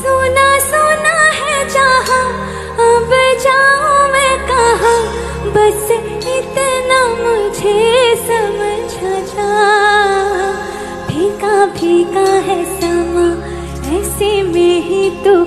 सोना सोना है जहाँ। अब जाऊँ मैं कहाँ। बस इतना मुझे समझ जा। फीका फीका है समा, ऐसे में ही तो